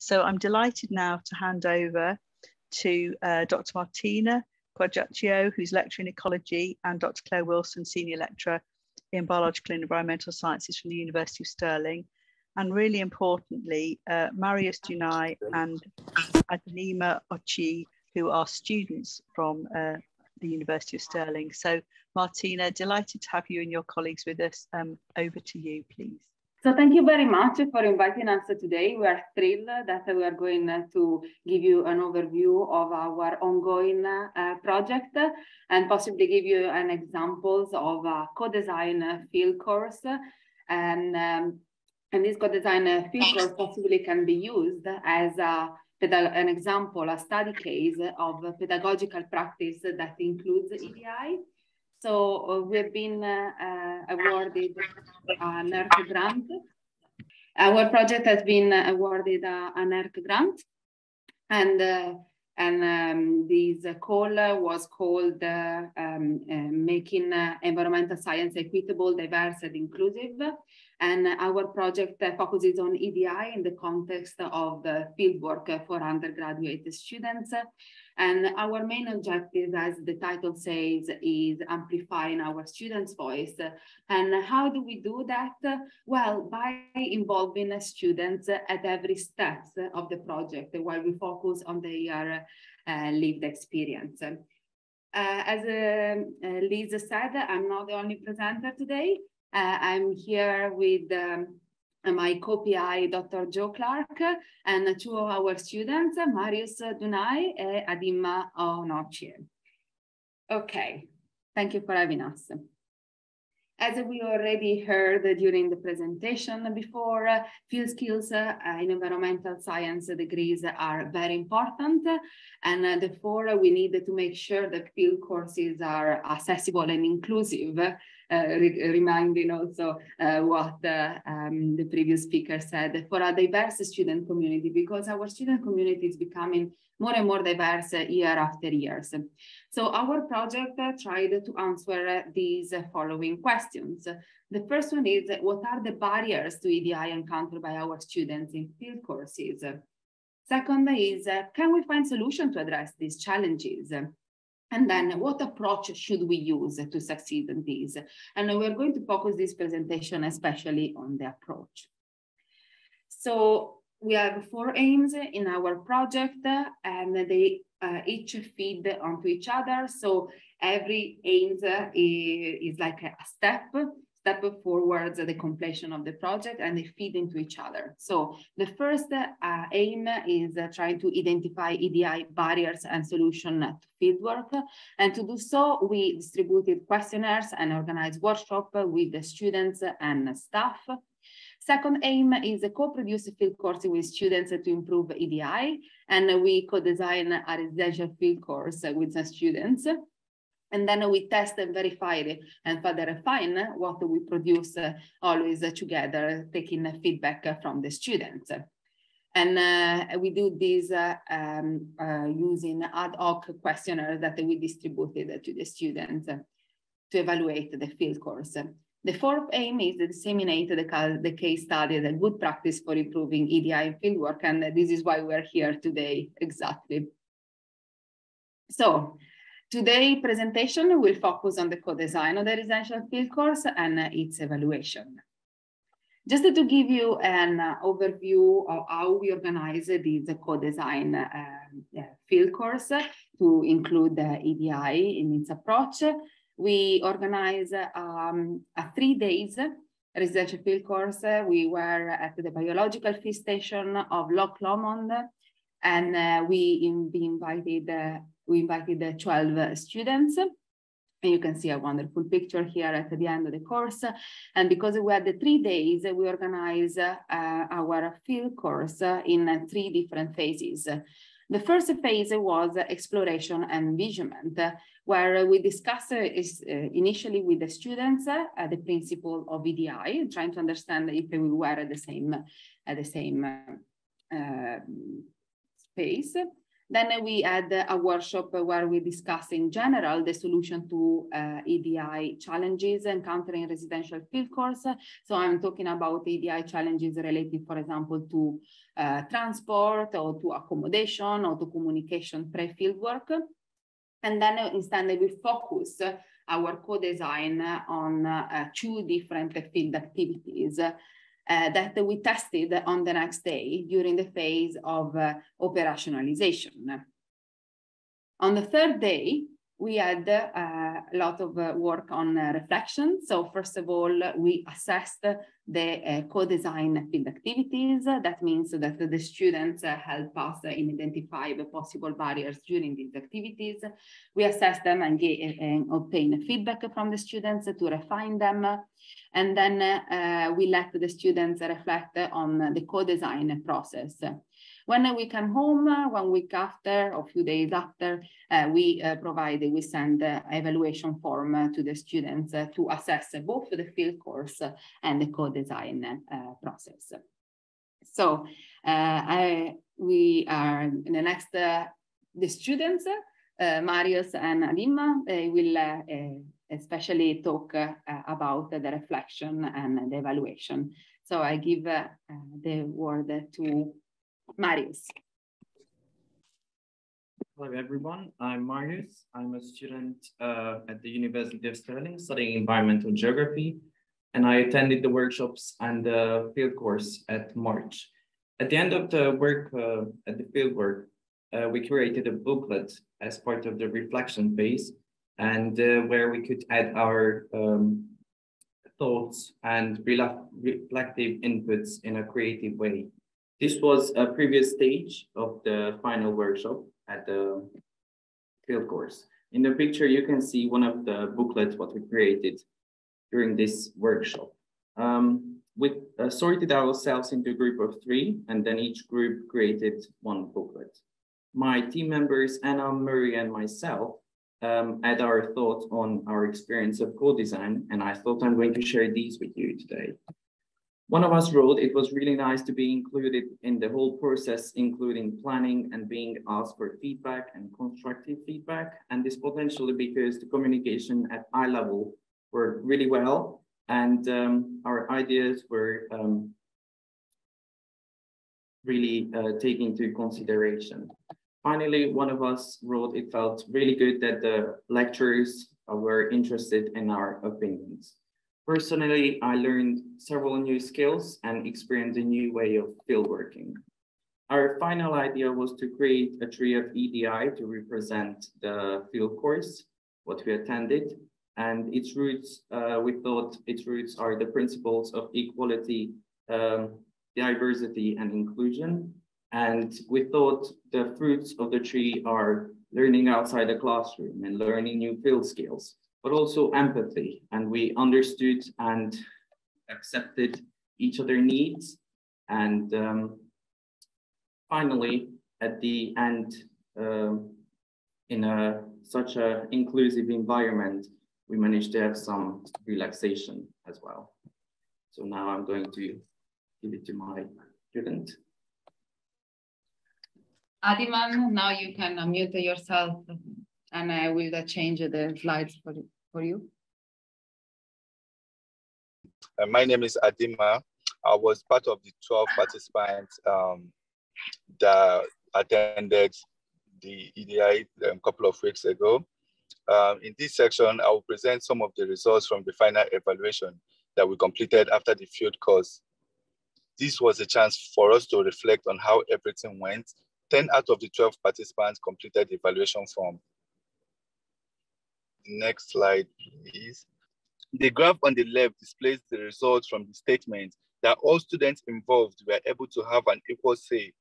So I'm delighted now to hand over to uh, Dr. Martina Quaggiotto, who's lecturer in ecology, and Dr. Clare Wilson, senior lecturer in biological and environmental sciences from the University of Stirling. And really importantly, uh, Marius Dunai and Adenima Ochi, who are students from uh, the University of Stirling. So Martina, delighted to have you and your colleagues with us. Um, over to you, please. So thank you very much for inviting us today. We are thrilled that we are going to give you an overview of our ongoing uh, project and possibly give you an examples of a co-design field course. And, um, and this co-design field course possibly can be used as a an example, a study case of pedagogical practice that includes EDI so uh, we've been uh, uh, awarded a NERC grant. Our project has been awarded a, a NERC grant and and um, this call was called um, making environmental science equitable, diverse and inclusive. And our project focuses on EDI in the context of the fieldwork for undergraduate students. And our main objective, as the title says, is amplifying our students' voice. And how do we do that? Well, by involving students at every step of the project, while we focus on their uh, lived experience. Uh, as uh, Lisa said, I'm not the only presenter today. I'm here with um, my co-PI, Dr. Joe Clark, and two of our students, Marius Dunai and Adima Onochie. Okay, thank you for having us. As we already heard during the presentation before, uh, field skills uh, in environmental science degrees are very important. And uh, therefore, we need to make sure that field courses are accessible and inclusive uh, re reminding also uh, what uh, um, the previous speaker said for a diverse student community, because our student community is becoming more and more diverse year after years. So our project tried to answer these following questions. The first one is, what are the barriers to EDI encountered by our students in field courses? Second is, can we find solutions to address these challenges? And then what approach should we use to succeed in this? And we're going to focus this presentation especially on the approach. So we have four aims in our project and they uh, each feed onto each other. So every aim is, is like a step step forward the completion of the project and they feed into each other. So the first uh, aim is uh, trying to identify EDI barriers and solution to fieldwork. And to do so, we distributed questionnaires and organized workshop with the students and staff. Second aim is a co-produce field course with students to improve EDI, and we co-design a residential field course with the students. And then we test and verify it and further refine what we produce uh, always uh, together, taking feedback from the students. And uh, we do this uh, um, uh, using ad hoc questionnaires that we distributed to the students to evaluate the field course. The fourth aim is to disseminate the, the case study, the good practice for improving EDI and fieldwork. And this is why we're here today, exactly. So Today's presentation will focus on the co-design of the residential field course and its evaluation. Just to give you an overview of how we organize this co-design uh, field course to include the EDI in its approach, we organize um, a three days residential field course. We were at the biological field station of Loch Lomond and uh, we in, invited uh, we invited the 12 students and you can see a wonderful picture here at the end of the course. And because we had the three days, we organized uh, our field course in three different phases. The first phase was exploration and envisionment, where we discussed uh, uh, initially with the students uh, the principle of EDI, trying to understand if we were at the same, at the same uh, space. Then we had a workshop where we discuss in general the solution to uh, EDI challenges encountering residential field course. So I'm talking about EDI challenges related, for example, to uh, transport or to accommodation or to communication pre-field work. And then instead we focus our co-design on uh, two different field activities uh, that we tested on the next day during the phase of uh, operationalization. On the third day, we had uh, a lot of uh, work on uh, reflection. So first of all, we assessed the co-design field activities. That means that the students help us in identify the possible barriers during these activities. We assess them and, get, and obtain feedback from the students to refine them. And then uh, we let the students reflect on the co-design process. When we come home, uh, one week after or a few days after, uh, we uh, provide, we send evaluation form to the students to assess both the field course and the co-design process. So I, we are in the next, the students, Marius and Adima, they will especially talk uh, about the reflection and the evaluation. So I give uh, the word to Marius. Hello, everyone. I'm Marius. I'm a student uh, at the University of Stirling studying environmental geography, and I attended the workshops and the field course at March. At the end of the work uh, at the field work, uh, we created a booklet as part of the reflection phase, and uh, where we could add our um, thoughts and reflective inputs in a creative way. This was a previous stage of the final workshop at the field course. In the picture, you can see one of the booklets what we created during this workshop. Um, we uh, sorted ourselves into a group of three, and then each group created one booklet. My team members, Anna, Murray, and myself, um, had our thoughts on our experience of co-design, and I thought I'm going to share these with you today. One of us wrote, it was really nice to be included in the whole process, including planning and being asked for feedback and constructive feedback. And this potentially because the communication at eye level worked really well and um, our ideas were um, really uh, taken into consideration. Finally, one of us wrote, it felt really good that the lecturers were interested in our opinions. Personally, I learned several new skills and experienced a new way of field working. Our final idea was to create a tree of EDI to represent the field course, what we attended, and its roots, uh, we thought its roots are the principles of equality, um, diversity, and inclusion. And we thought the fruits of the tree are learning outside the classroom and learning new field skills, but also empathy. And we understood and accepted each other needs. And um, finally, at the end, um, in a, such an inclusive environment, we managed to have some relaxation as well. So now I'm going to give it to my student. Adiman, now you can unmute yourself and I will uh, change the slides for, for you. Uh, my name is Adima. I was part of the 12 participants um, that attended the EDI a um, couple of weeks ago. Um, in this section, I will present some of the results from the final evaluation that we completed after the field course. This was a chance for us to reflect on how everything went. 10 out of the 12 participants completed the evaluation form. Next slide, please. The graph on the left displays the results from the statement that all students involved were able to have an equal say.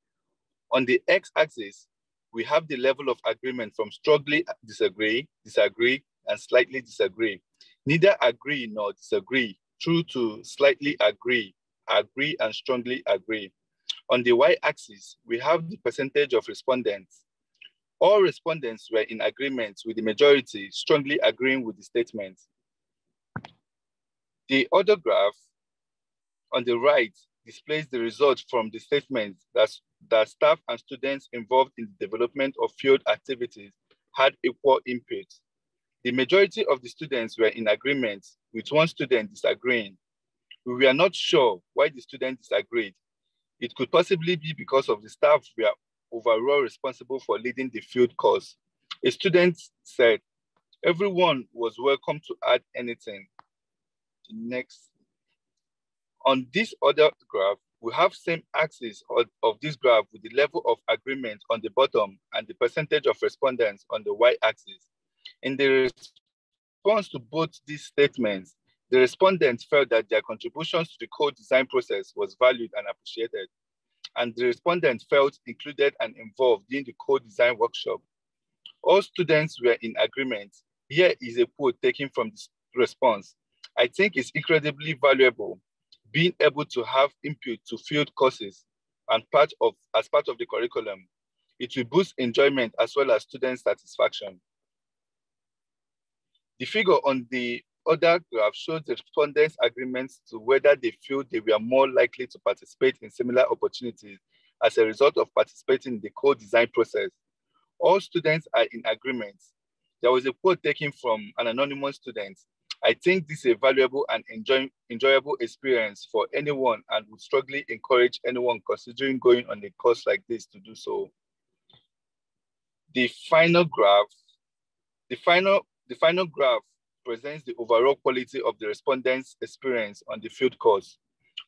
On the x-axis, we have the level of agreement from strongly disagree, disagree, and slightly disagree. Neither agree nor disagree, true to slightly agree, agree and strongly agree. On the y-axis, we have the percentage of respondents all respondents were in agreement with the majority strongly agreeing with the statement. The other graph on the right displays the results from the statement that that staff and students involved in the development of field activities had equal input. The majority of the students were in agreement with one student disagreeing. We were not sure why the student disagreed. It could possibly be because of the staff were overall responsible for leading the field course. A student said, everyone was welcome to add anything. Next. On this other graph, we have same axis of, of this graph with the level of agreement on the bottom and the percentage of respondents on the y-axis. In the response to both these statements, the respondents felt that their contributions to the co-design process was valued and appreciated, and the respondents felt included and involved in the co-design workshop. All students were in agreement. Here is a quote taken from this response. I think it's incredibly valuable being able to have input to field courses and part of as part of the curriculum. It will boost enjoyment as well as student satisfaction. The figure on the other graph shows the respondents' agreements to whether they feel they were more likely to participate in similar opportunities as a result of participating in the co-design process. All students are in agreement. There was a quote taken from an anonymous student I think this is a valuable and enjoy, enjoyable experience for anyone and would strongly encourage anyone considering going on a course like this to do so. The final graph, the final, the final graph presents the overall quality of the respondents' experience on the field course.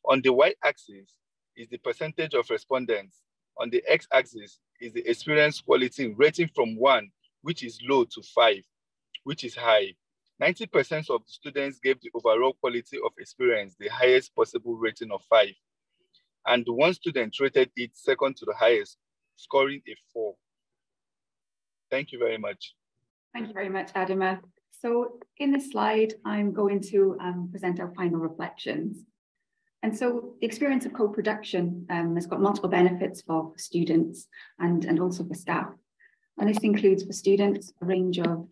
On the y-axis is the percentage of respondents. On the x-axis is the experience quality rating from one, which is low, to five, which is high. 90% of the students gave the overall quality of experience the highest possible rating of five. And one student rated it second to the highest, scoring a four. Thank you very much. Thank you very much, Adama. So in this slide, I'm going to um, present our final reflections. And so the experience of co-production um, has got multiple benefits for students and, and also for staff. And this includes for students a range of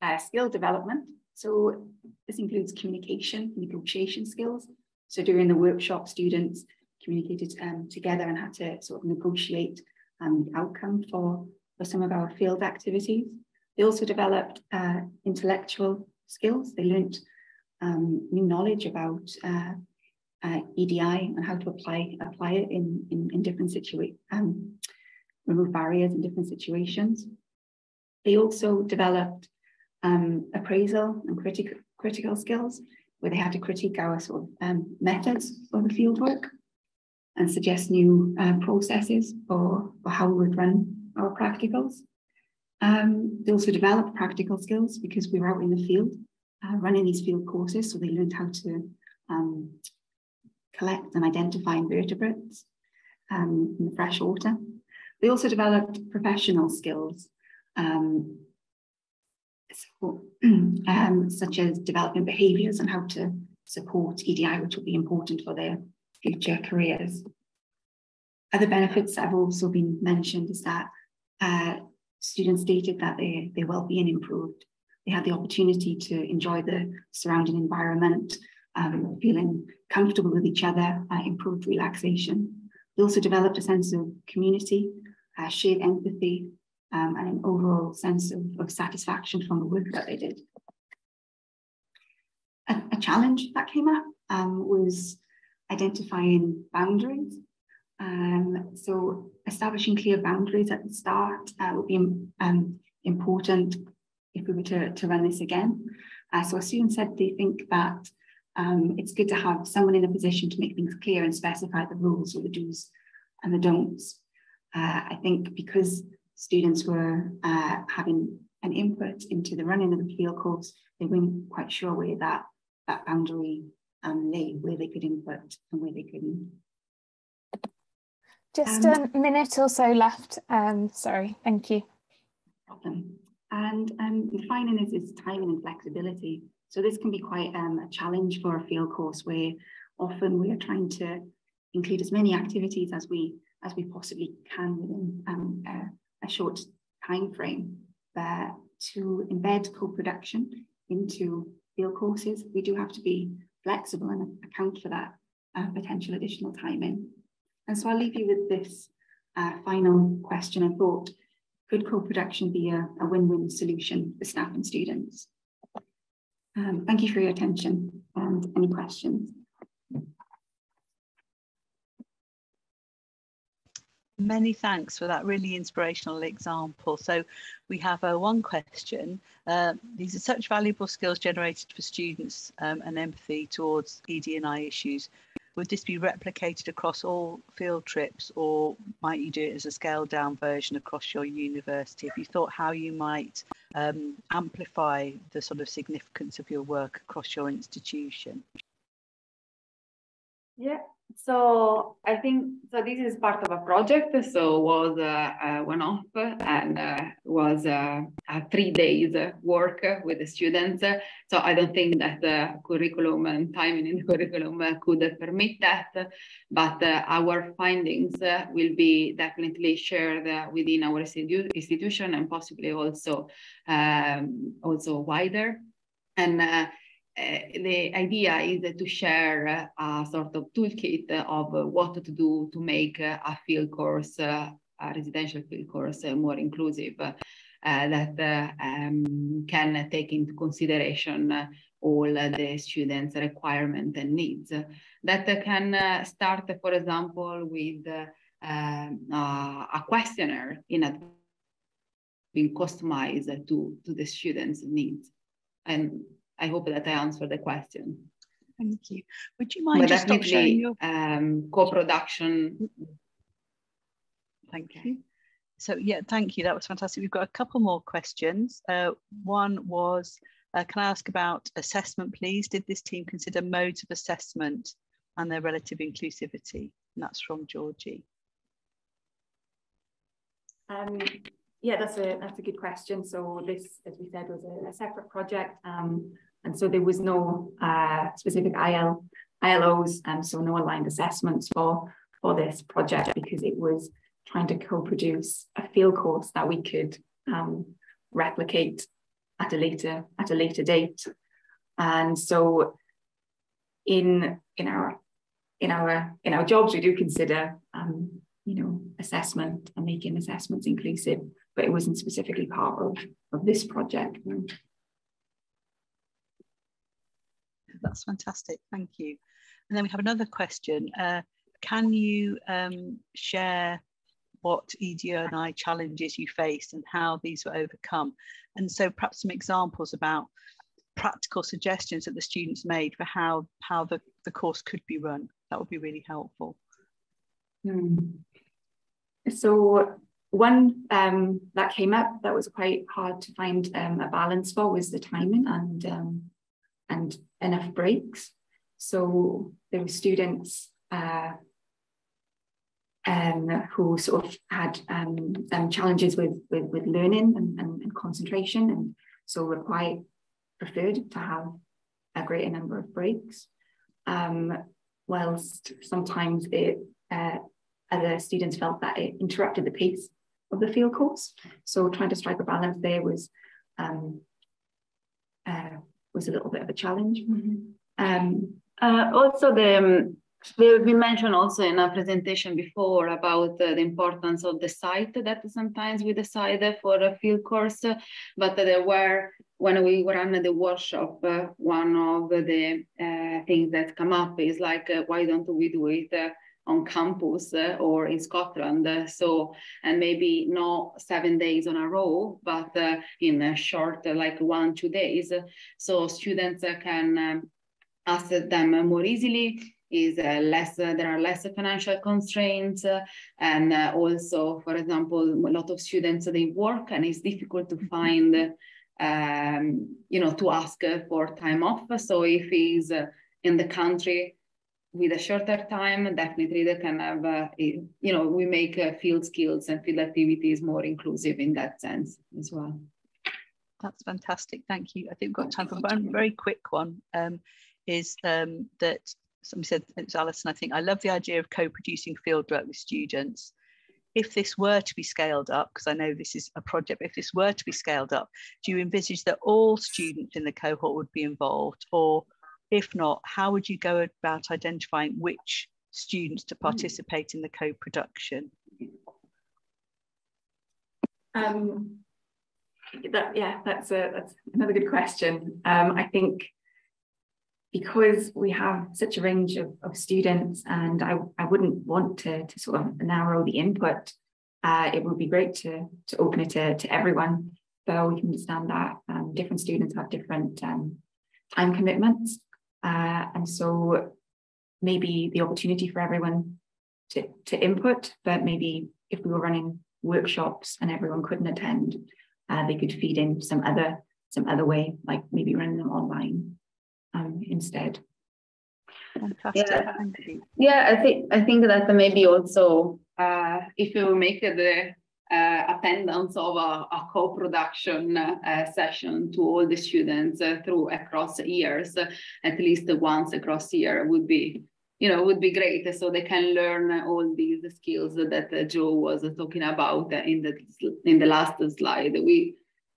uh, skill development. So this includes communication, negotiation skills. So during the workshop, students communicated um, together and had to sort of negotiate um, the outcome for, for some of our field activities. They also developed uh, intellectual skills. They learned um, new knowledge about uh, uh, EDI and how to apply apply it in, in, in different situations, um, remove barriers in different situations. They also developed um, appraisal and critical critical skills, where they had to critique our sort of um, methods for the fieldwork and suggest new uh, processes for, for how we would run our practicals. Um, they also developed practical skills because we were out in the field uh, running these field courses, so they learned how to um, collect and identify invertebrates um, in the fresh water. They also developed professional skills um, so, um, such as developing behaviours and how to support EDI, which will be important for their future careers. Other benefits that have also been mentioned is that uh, students stated that their, their well-being improved. They had the opportunity to enjoy the surrounding environment, um, feeling comfortable with each other, uh, improved relaxation. They also developed a sense of community, uh, shared empathy, um, and an overall sense of, of, satisfaction from the work that they did. A, a challenge that came up um, was identifying boundaries. Um, so establishing clear boundaries at the start uh, would be um, important if we were to, to run this again. Uh, so students said they think that um, it's good to have someone in a position to make things clear and specify the rules or the do's and the don'ts. Uh, I think because students were uh, having an input into the running of the field course, they weren't quite sure where that, that boundary um, lay, where they could input and where they couldn't. Just um, a minute or so left. Um, sorry, thank you. Problem. And um, defining this is timing and flexibility. So this can be quite um, a challenge for a field course where often we are trying to include as many activities as we as we possibly can within um, a short time frame, but to embed co-production into field courses, we do have to be flexible and account for that uh, potential additional timing. And so I'll leave you with this uh, final question and thought. Could co-production be a, a win-win solution for staff and students? Um, thank you for your attention and any questions. Many thanks for that really inspirational example. So we have uh, one question. Uh, these are such valuable skills generated for students um, and empathy towards ED&I issues. Would this be replicated across all field trips or might you do it as a scaled down version across your university? Have you thought how you might um, amplify the sort of significance of your work across your institution? Yeah, so I think so. This is part of a project, so was uh, uh, one off and uh, was uh, a three days work with the students. So I don't think that the curriculum and timing in the curriculum could permit that, but uh, our findings uh, will be definitely shared within our institution and possibly also um, also wider. And uh, the idea is to share a sort of toolkit of what to do to make a field course, a residential field course, more inclusive. Uh, that um, can take into consideration all the students' requirements and needs. That can start, for example, with um, a questionnaire in being customized to, to the students' needs. And I hope that I answered the question. Thank you. Would you mind but just stop sharing your um, co-production? Thank you. So yeah, thank you. That was fantastic. We've got a couple more questions. Uh, one was, uh, can I ask about assessment, please? Did this team consider modes of assessment and their relative inclusivity? And that's from Georgie. Um, yeah, that's a that's a good question. So this, as we said, was a, a separate project. Um, and so there was no uh, specific IL, ILOs, and so no aligned assessments for, for this project because it was trying to co-produce a field course that we could um, replicate at a later at a later date. And so in in our in our in our jobs we do consider um, you know assessment and making assessments inclusive, but it wasn't specifically part of, of this project. That's fantastic. Thank you. And then we have another question. Uh, can you um, share what ED&I challenges you faced and how these were overcome? And so perhaps some examples about practical suggestions that the students made for how, how the, the course could be run. That would be really helpful. Hmm. So one um, that came up that was quite hard to find um, a balance for was the timing and um, and enough breaks. So there were students uh, um, who sort of had um, um, challenges with, with, with learning and, and, and, concentration, and so were quite preferred to have a greater number of breaks. Um, whilst sometimes it, uh, other students felt that it interrupted the pace of the field course. So trying to strike a balance there was um, uh, was a little bit of a challenge. Mm-hmm. Um, uh, also, the um, we mentioned also in our presentation before about uh, the importance of the site that sometimes we decide for a field course, but there were when we ran the workshop, uh, one of the uh, things that come up is like, uh, why don't we do it uh, on campus uh, or in Scotland. so, and maybe not seven days on a row, but uh, in a short, like one, two days. So students can access them more easily is uh, less uh, there are less financial constraints uh, and also for example a lot of students they work and it's difficult to find um, you know to ask for time off so if he's in the country with a shorter time, definitely they can have, uh, you know, we make uh, field skills and field activities more inclusive in that sense as well. That's fantastic. Thank you. I think we've got time for one very quick one. Um, is um, that somebody said, it's Alison, I think, I love the idea of co-producing fieldwork with students. If this were to be scaled up, because I know this is a project, if this were to be scaled up, do you envisage that all students in the cohort would be involved or If not, how would you go about identifying which students to participate in the co-production? Um, that, yeah, that's a that's another good question. Um, I think because we have such a range of, of students and I, I wouldn't want to, to sort of narrow the input, uh, it would be great to, to open it to, to everyone. Though we can understand that um, different students have different um, time commitments. Uh, and so maybe the opportunity for everyone to, to input, but maybe if we were running workshops and everyone couldn't attend, uh, they could feed in some other some other way, like maybe running them online um, instead. Fantastic. Yeah. Yeah, I think I think that maybe also uh, if you make the attendance of a, a co-production uh, session to all the students uh, through across years, at least once across year would be, you know, would be great. So they can learn all these skills that uh, Joe was talking about in the in the last slide. We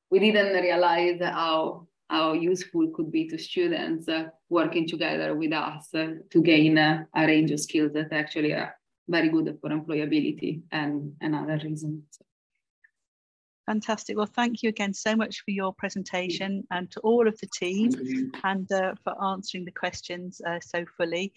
we didn't realize how how useful could be to students uh, working together with us uh, to gain uh, a range of skills that actually are very good for employability and, and other reasons. Fantastic. Well, thank you again so much for your presentation and to all of the team and uh, for answering the questions uh, so fully.